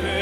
faith.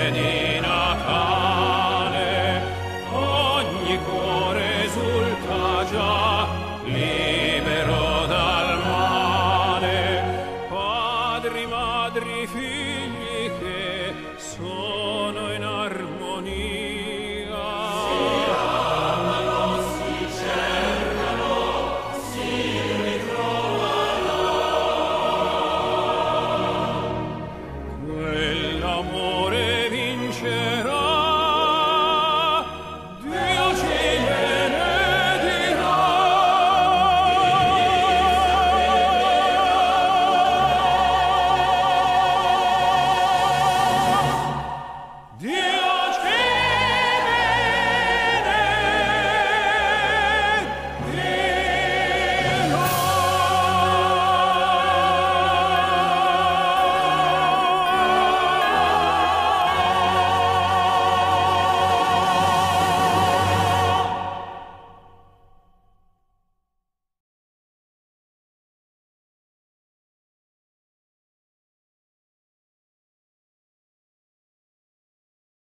notte di ogni cuore esulta già libero dal male. Padri madri figli che sono